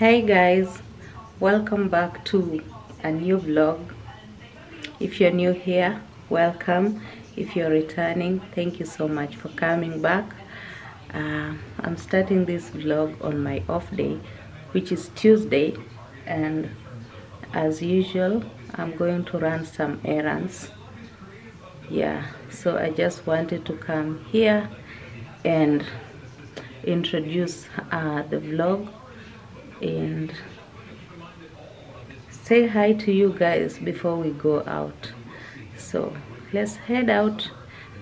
hey guys welcome back to a new vlog. If you're new here welcome. If you're returning thank you so much for coming back. Uh, i'm starting this vlog on my off day which is tuesday and as usual i'm going to run some errands. Yeah so i just wanted to come here and introduce uh, the vlog and say hi to you guys before we go out. So let's head out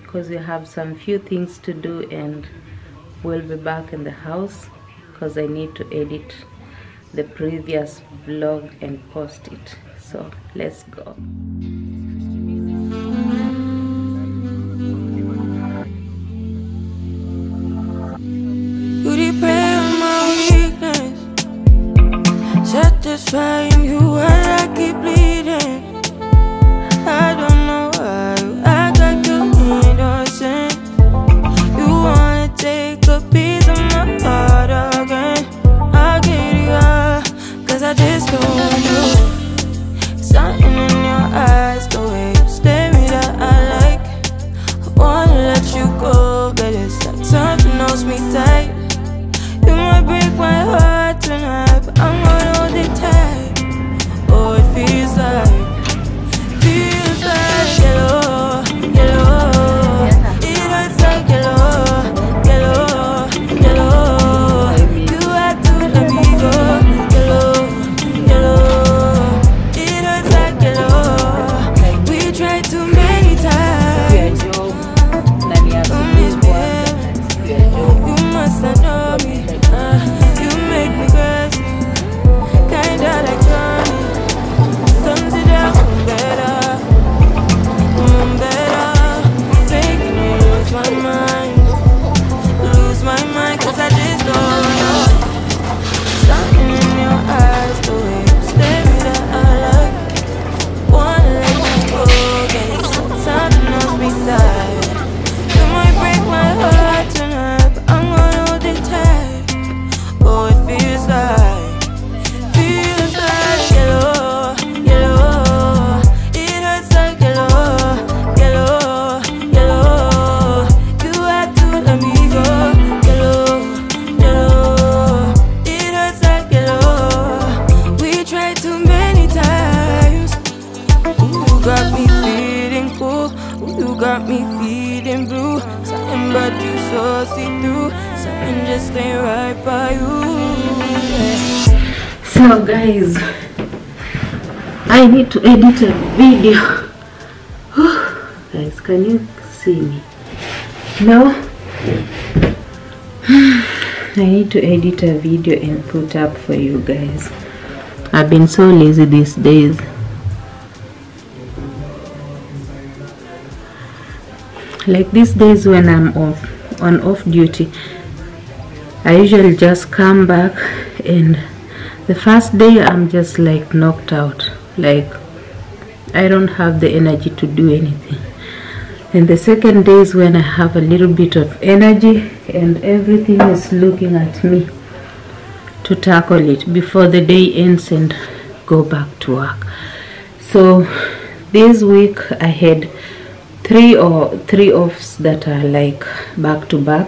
because we have some few things to do and we'll be back in the house because I need to edit the previous vlog and post it. So let's go satisfying you got me feeling cool. Ooh, you got me feeling blue. Something about you so see through. Something just ain't right by you. So guys I need to edit a video guys can you see me no I need to edit a video and put up for you guys I've been so lazy these days like these days when I'm off on off duty I usually just come back and the first day I'm just like knocked out. Like I don't have the energy to do anything. And the second day is when I have a little bit of energy and everything is looking at me to tackle it before the day ends and go back to work. So this week I had three or three offs that are like back to back.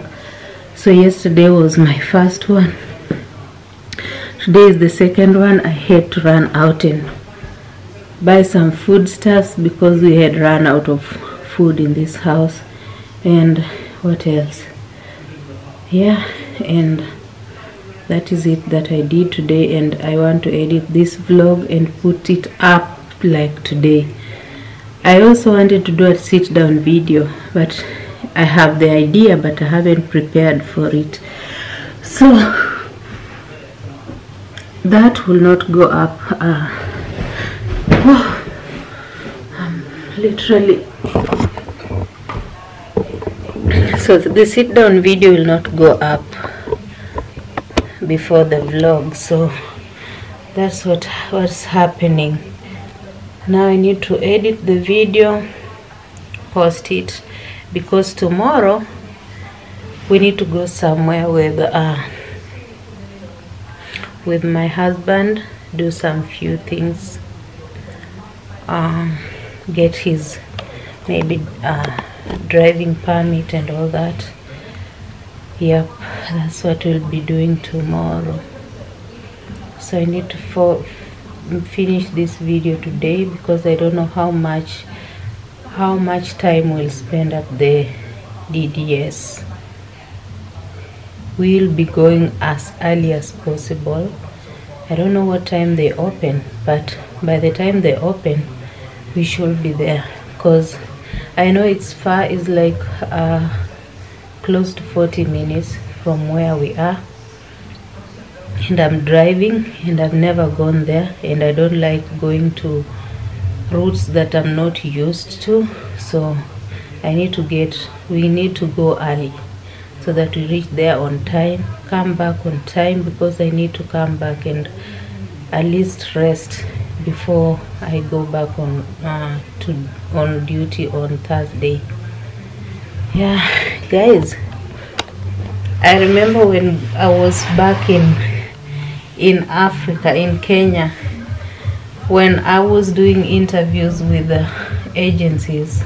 So yesterday was my first one. Today is the second one. I had to run out and buy some foodstuffs because we had run out of food in this house. And what else? Yeah and that is it that i did today. And i want to edit this vlog and put it up like today I also wanted to do a sit down video but I have the idea but I haven't prepared for it. So that will not go up uh, oh, I'm literally. So the sit down video will not go up before the vlog so that's what what's happening now I need to edit the video post it because tomorrow we need to go somewhere with uh, with my husband do some few things um, get his maybe uh, driving permit and all that. Yep that's what we'll be doing tomorrow. So i need to fo- finish this video today because i don't know how much how much time we'll spend at the dds we'll be going as early as possible. I don't know what time they open but by the time they open we should be there. Because i know it's far it's like uh, close to 40 minutes from where we are and i'm driving and i've never gone there and i don't like going to routes that i'm not used to so i need to get we need to go early so that we reach there on time come back on time because i need to come back and at least rest before i go back on uh, to on duty on thursday. Yeah guys i remember when i was back in in africa in kenya when i was doing interviews with the agencies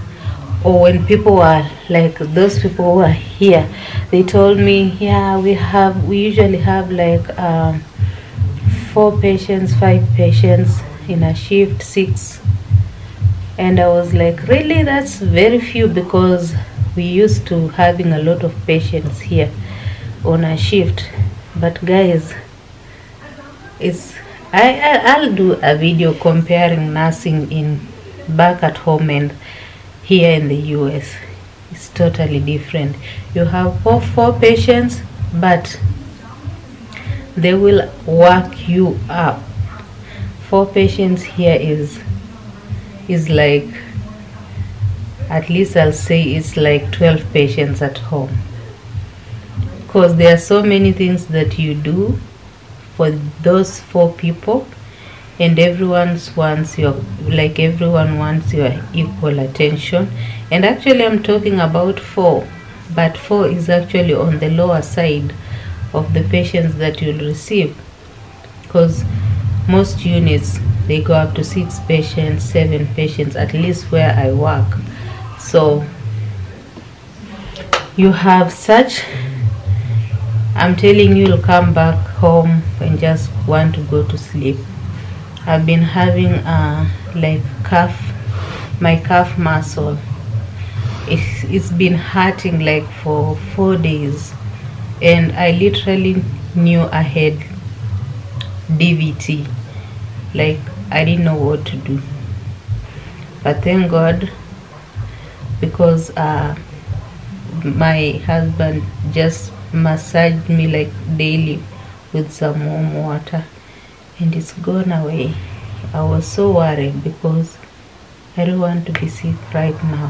or when people were like those people who are here they told me yeah we have we usually have like um, four patients five patients in a shift six. And i was like really? That's very few because we used to having a lot of patients here on a shift. But guys I, I i'll do a video comparing nursing in back at home and here in the us it's totally different. You have four four patients but they will work you up. Four patients here is is like at least i'll say it's like 12 patients at home. Because there are so many things that you do for those four people and everyone wants your like everyone wants your equal attention. And actually i'm talking about four but four is actually on the lower side of the patients that you'll receive. Because most units they go up to six patients seven patients at least where i work. So you have such i'm telling you you'll come back home and just want to go to sleep. I've been having uh like calf my calf muscle. It's, it's been hurting like for four days. And i literally knew i had dvt like i didn't know what to do. But thank god because uh my husband just massaged me like daily with some warm water. And it's gone away. I was so worried because i don't want to be sick right now.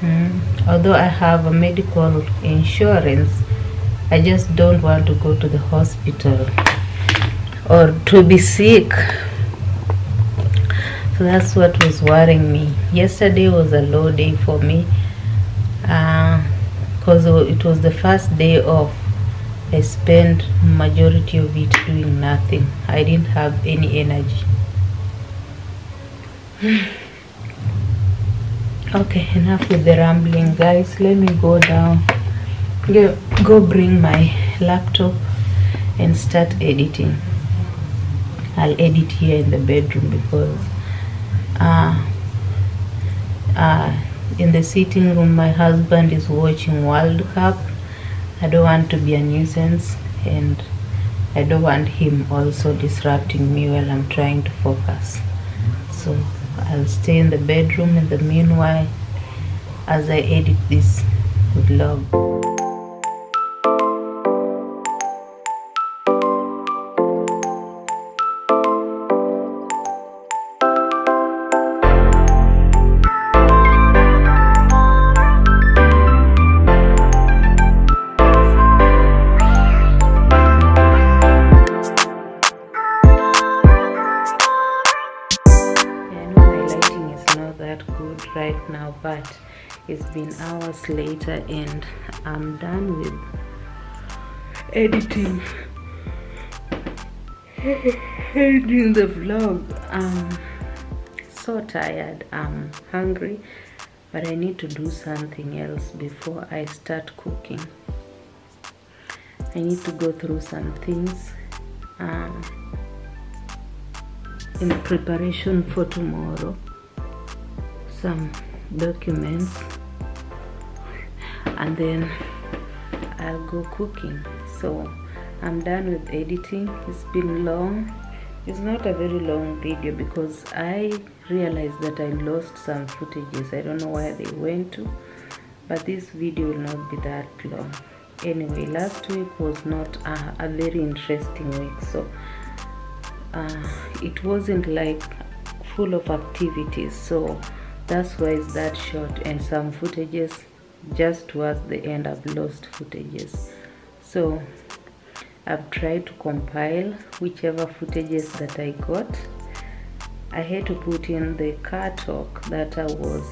Hmm. although i have a medical insurance i just don't want to go to the hospital or to be sick. So that's what was worrying me. Yesterday was a low day for me because it was the first day off i spent majority of it doing nothing. I didn't have any energy. Okay enough with the rambling guys. Let me go down. Go, go bring my laptop and start editing. I'll edit here in the bedroom because uh, uh, in the sitting room my husband is watching world cup. I don't want to be a nuisance and i don't want him also disrupting me while i'm trying to focus. So i'll stay in the bedroom in the meanwhile as i edit this vlog been hours later and I'm done with editing. ending the vlog. I'm so tired. I'm hungry but i need to do something else before i start cooking. I need to go through some things um, in preparation for tomorrow. Some documents and then I'll go cooking. So I'm done with editing. It's been long. It's not a very long video because I realized that I lost some footages. I don't know where they went to but this video will not be that long. Anyway last week was not a, a very interesting week. So uh, it wasn't like full of activities. So that's why it's that short. And some footages just towards the end I've lost footages. So I've tried to compile whichever footages that I got. I had to put in the car talk that I was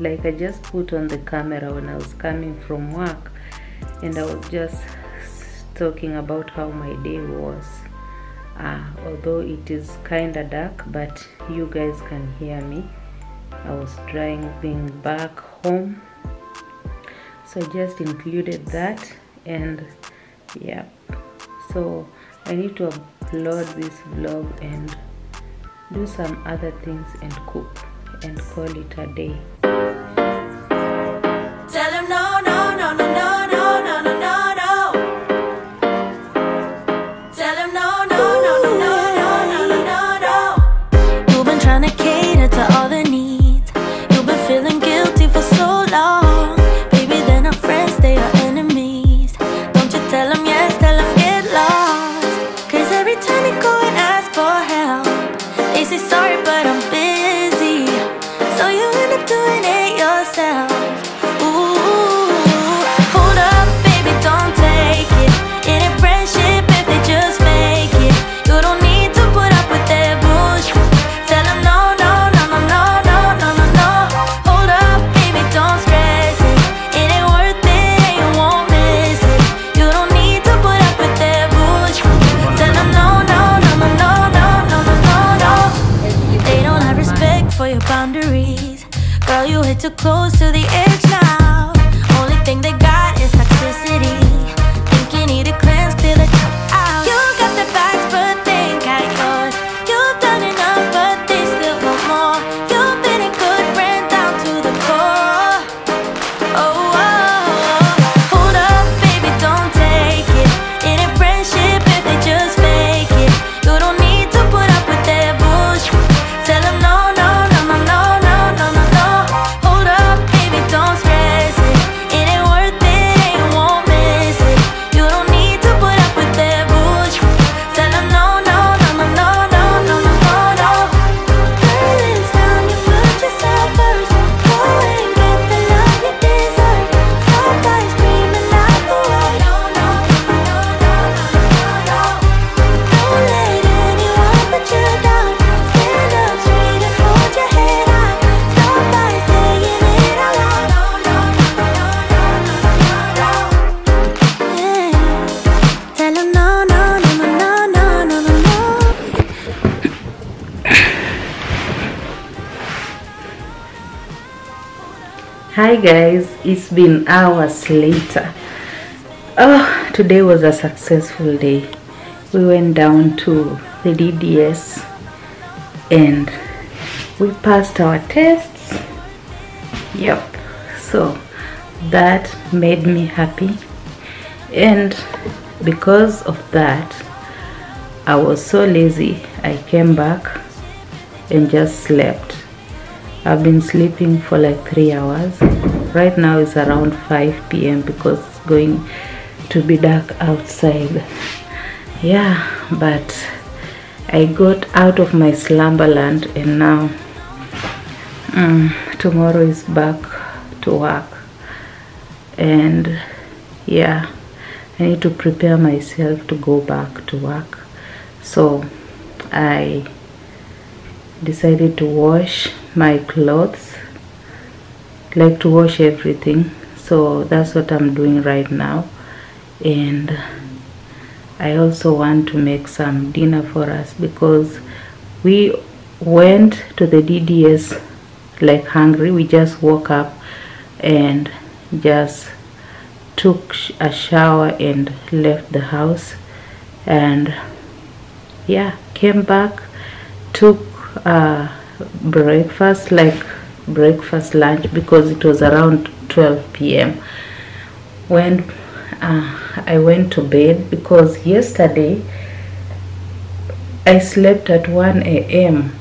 like I just put on the camera when I was coming from work and I was just talking about how my day was. Uh, although it is kind of dark but you guys can hear me. I was driving back home so I just included that and yeah. So I need to upload this vlog and do some other things and cook and call it a day guys, it's been hours later. Oh, today was a successful day. We went down to the DDS and we passed our tests. Yep, so that made me happy, and because of that, I was so lazy. I came back and just slept. I've been sleeping for like three hours. Right now it's around 5 p.m. because it's going to be dark outside. Yeah, but I got out of my slumberland and now mm, tomorrow is back to work. And yeah, I need to prepare myself to go back to work. So I decided to wash my clothes like to wash everything. So that's what i'm doing right now. And I also want to make some dinner for us because we went to the DDS like hungry. We just woke up and just took a shower and left the house. And yeah came back took uh, breakfast like breakfast lunch because it was around 12 p.m when uh, i went to bed because yesterday i slept at 1 a.m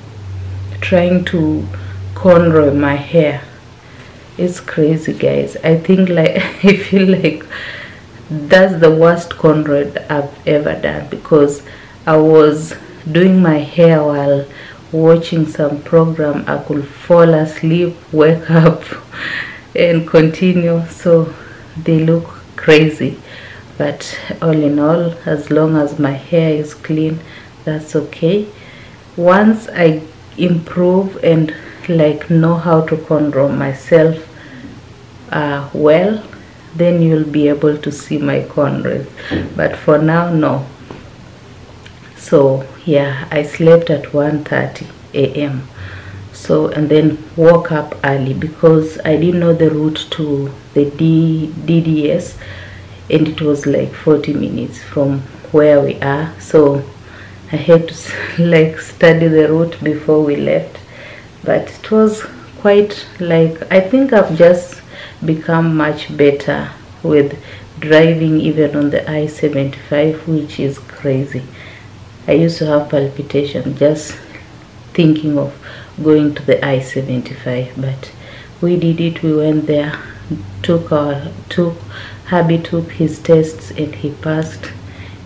trying to cornrow my hair. It's crazy guys. I think like i feel like that's the worst cornrow i've ever done because i was doing my hair while watching some program i could fall asleep wake up and continue. So they look crazy. But all in all as long as my hair is clean that's okay. Once i improve and like know how to control myself uh, well then you'll be able to see my cornrows but for now no so yeah i slept at 1:30 a.m so and then woke up early because i didn't know the route to the D, dds and it was like 40 minutes from where we are. So i had to like study the route before we left. But it was quite like i think i've just become much better with driving even on the i-75 which is crazy i used to have palpitation just thinking of going to the i-75 but we did it we went there took our took hubby took his tests and he passed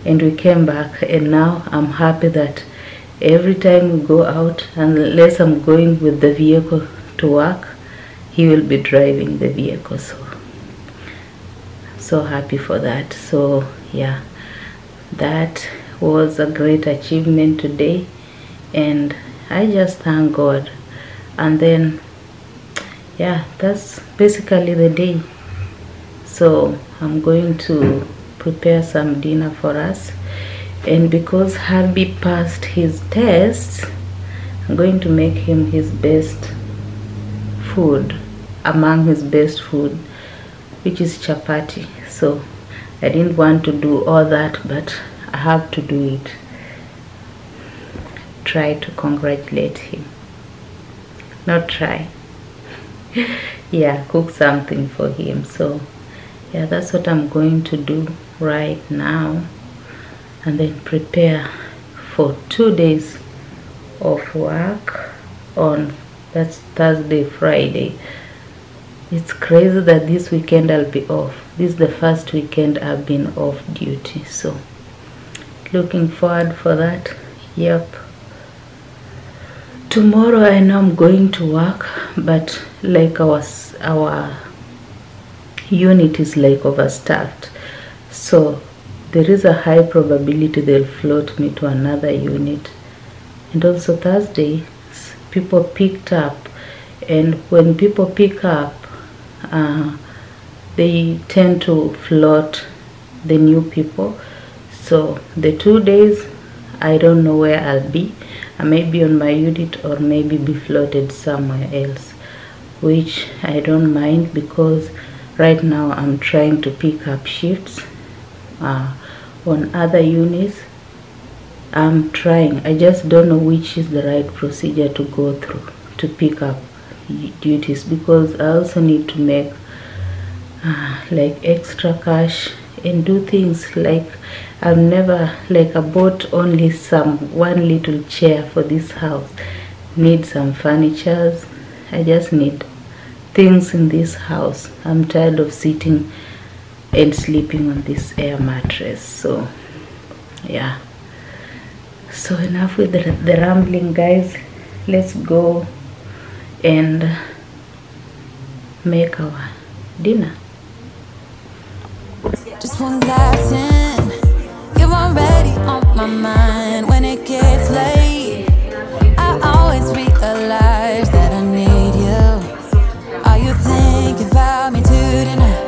and we came back and now i'm happy that every time we go out unless i'm going with the vehicle to work he will be driving the vehicle so so happy for that so yeah that was a great achievement today. And i just thank god. And then yeah that's basically the day. So i'm going to prepare some dinner for us. And because hubby passed his test i'm going to make him his best food among his best food which is chapati. So i didn't want to do all that but have to do it try to congratulate him. Not try. Yeah cook something for him. So yeah that's what i'm going to do right now. And then prepare for two days of work on that's thursday friday. It's crazy that this weekend i'll be off. This is the first weekend i've been off duty so looking forward for that. Yep. Tomorrow i know i'm going to work but like our our unit is like overstaffed. So there is a high probability they'll float me to another unit. And also thursday people picked up. And when people pick up uh, they tend to float the new people so the two days i don't know where i'll be. I may be on my unit or maybe be floated somewhere else which i don't mind because right now i'm trying to pick up shifts uh, on other units i'm trying. I just don't know which is the right procedure to go through to pick up duties because i also need to make uh, like extra cash and do things like I've never like I bought only some one little chair for this house. Need some furnitures. I just need things in this house. I'm tired of sitting and sleeping on this air mattress. So yeah. So enough with the, the rambling guys. Let's go and make our dinner just one glass in. You're already on my mind When it gets late. I always realize that I need you. Are you thinking about me too tonight?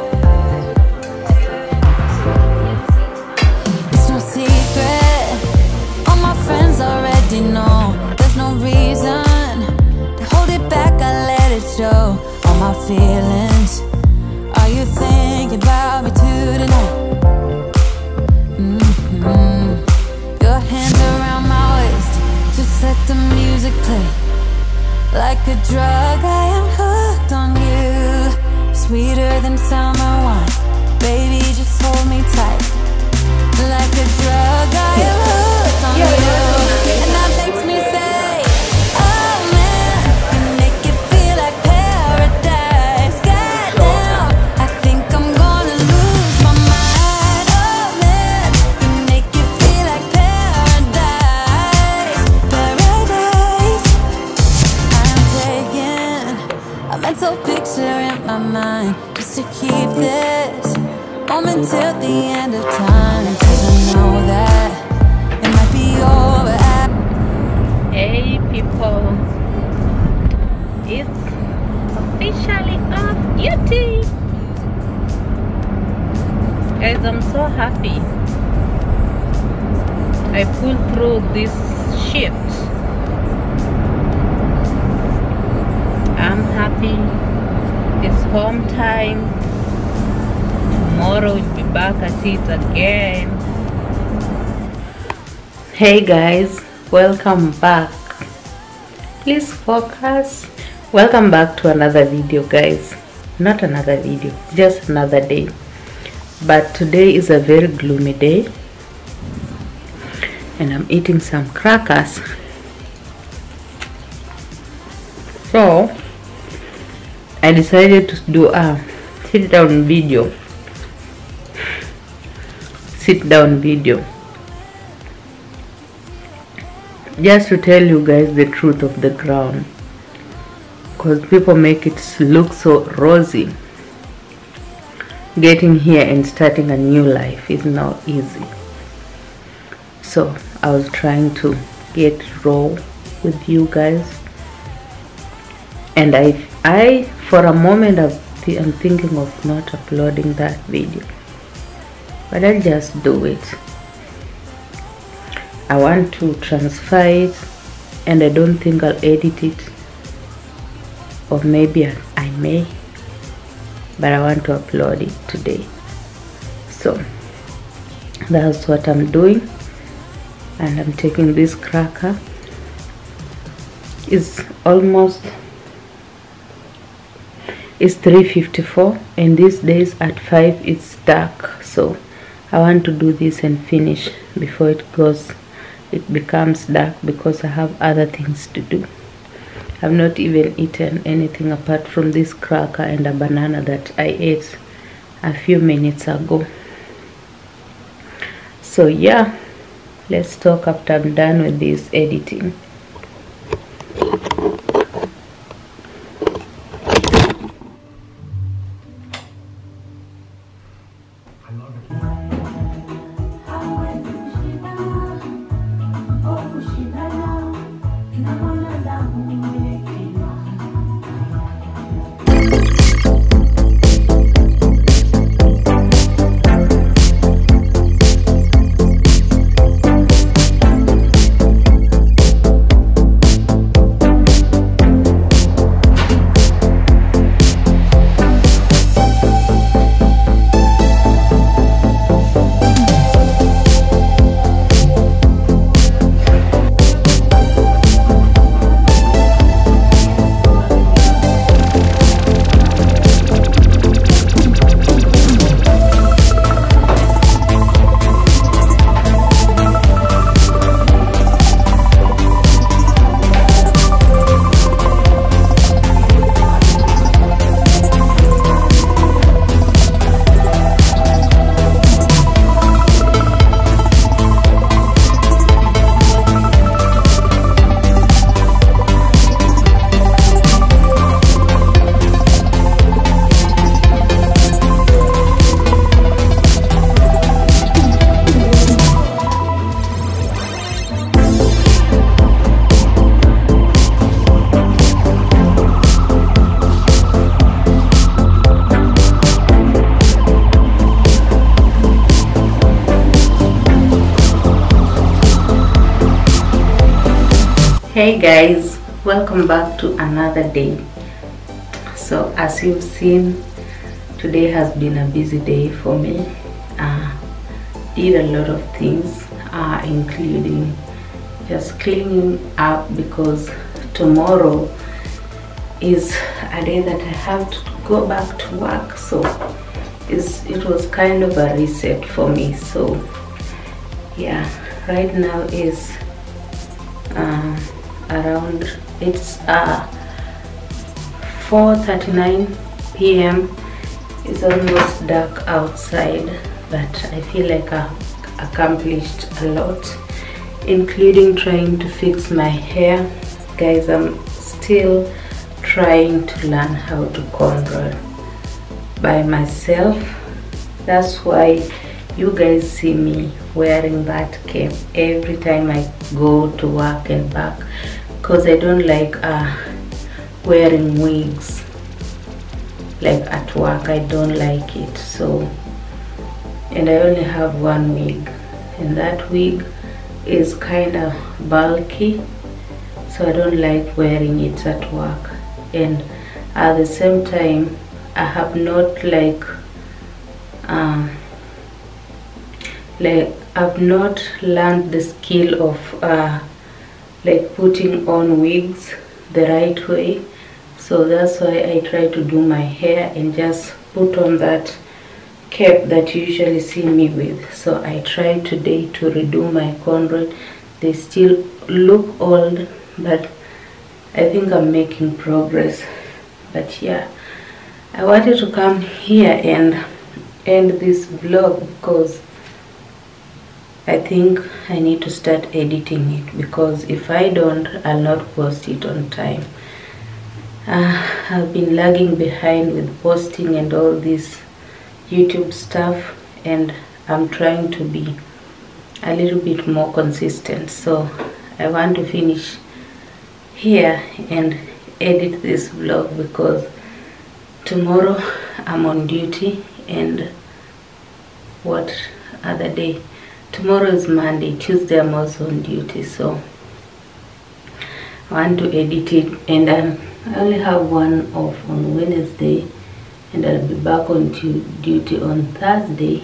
It's no secret. All my friends already know There's no reason To hold it back, I let it show All my feelings. Drug, I am hooked on you. Sweeter than summer wine. Baby, just hold me tight. Like a drug, I am Hey guys, welcome back. Please focus. Welcome back to another video, guys. Not another video, just another day. But today is a very gloomy day, and I'm eating some crackers. So, I decided to do a sit down video. Sit down video just to tell you guys the truth of the ground because people make it look so rosy. Getting here and starting a new life is not easy. So i was trying to get raw with you guys. And i i for a moment I've, i'm thinking of not uploading that video. But i'll just do it I want to transfer it and I don't think I'll edit it. Or maybe I, may but I want to upload it today. So that's what I'm doing and I'm taking this cracker. It's almost it's 354 and these days at 5 it's dark. So I want to do this and finish before it goes it becomes dark because I have other things to do. I've not even eaten anything apart from this cracker and a banana that I ate a few minutes ago. So yeah, let's talk after I'm done with this editing. Welcome back to another day. So as you've seen today has been a busy day for me. Uh, did a lot of things uh, including just cleaning up because tomorrow is a day that I have to go back to work. So it was kind of a reset for me. So yeah right now is um, around it's uh 4:39 p.m. it's almost dark outside but I feel like I accomplished a lot including trying to fix my hair. Guys I'm still trying to learn how to cornrow by myself. That's why you guys see me wearing that cap every time I go to work and back because I don't like uh, wearing wigs like at work. I don't like it so and I only have one wig. And that wig is kind of bulky so I don't like wearing it at work. And at the same time I have not like um, like I've not learned the skill of uh, like putting on wigs the right way. So that's why I try to do my hair and just put on that cap that you usually see me with. So I try today to redo my cornrow. They still look old but I think I'm making progress. But yeah I wanted to come here and end this vlog because I think I need to start editing it because if I don't I'll not post it on time. Uh, I've been lagging behind with posting and all this YouTube stuff and I'm trying to be a little bit more consistent. So I want to finish here and edit this vlog because tomorrow I'm on duty and what other day tomorrow is Monday Tuesday I'm also on duty so I want to edit it. And I only have one off on Wednesday and I'll be back on duty on Thursday.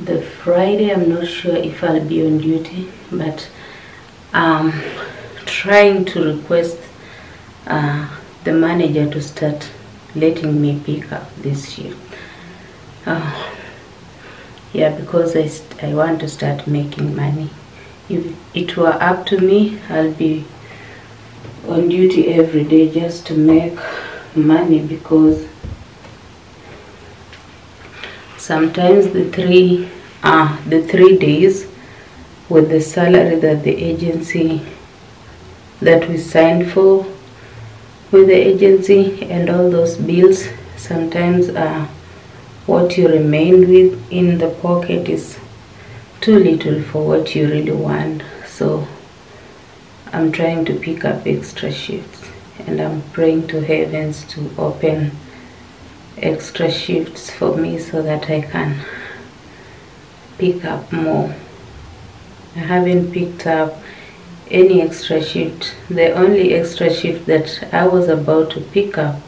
The Friday I'm not sure if I'll be on duty but I'm trying to request uh, the manager to start letting me pick up this shift uh, yeah because I, I want to start making money. If it were up to me I'll be on duty every day just to make money because sometimes the three uh, the three days with the salary that the agency that we signed for with the agency and all those bills sometimes uh, what you remain with in the pocket is too little for what you really want. So I'm trying to pick up extra shifts and I'm praying to heavens to open extra shifts for me so that I can pick up more. I haven't picked up any extra shift. The only extra shift that I was about to pick up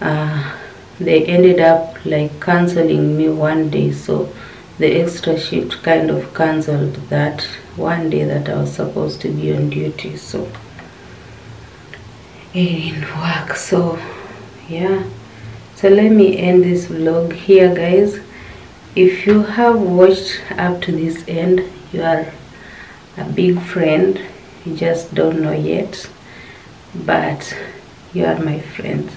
uh, they ended up like canceling me one day so the extra shift kind of cancelled that one day that I was supposed to be on duty so. It didn't work so yeah. So let me end this vlog here guys. If you have watched up to this end you are a big friend you just don't know yet but you are my friend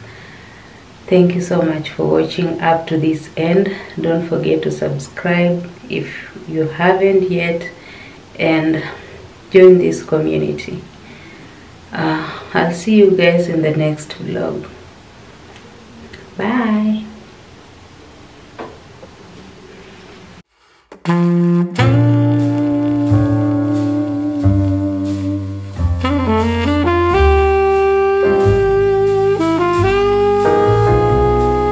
thank you so much for watching up to this end. Don't forget to subscribe if you haven't yet and join this community. Uh, i'll see you guys in the next vlog. Bye